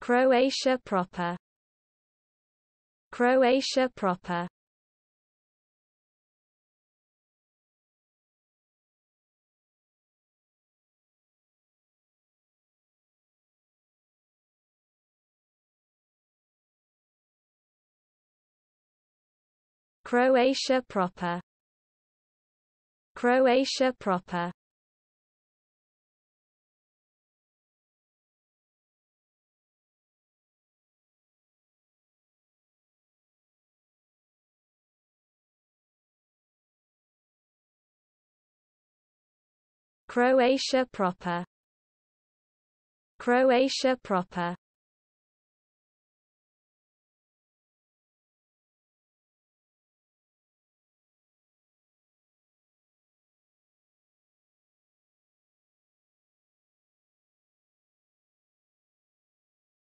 Croatia proper. Croatia proper. Croatia proper. Croatia proper Croatia proper. Croatia proper